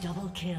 Double kill.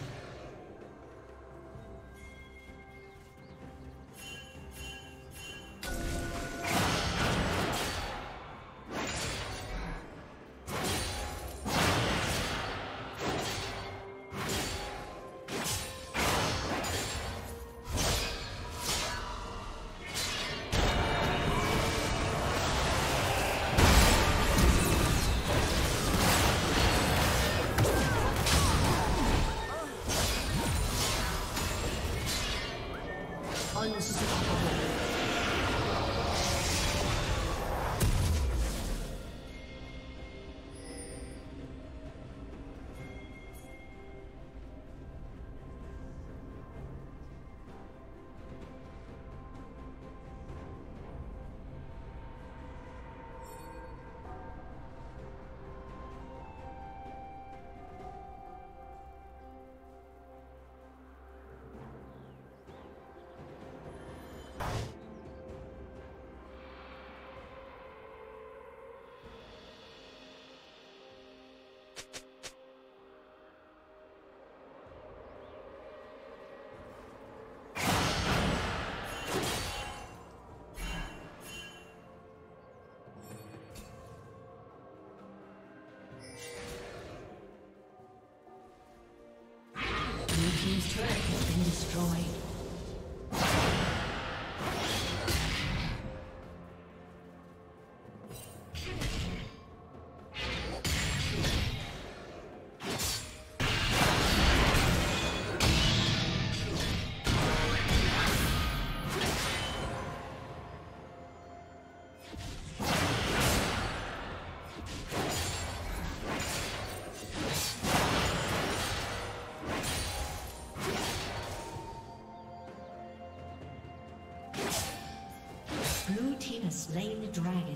It's been destroyed. Slain the dragon.